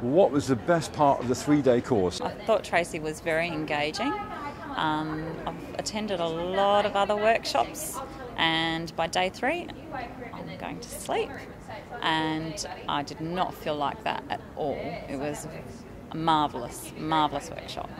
What was the best part of the three day course? I thought Tracey was very engaging. Um, I've attended a lot of other workshops, and by day three, I'm going to sleep. And I did not feel like that at all. It was a marvellous, marvellous workshop.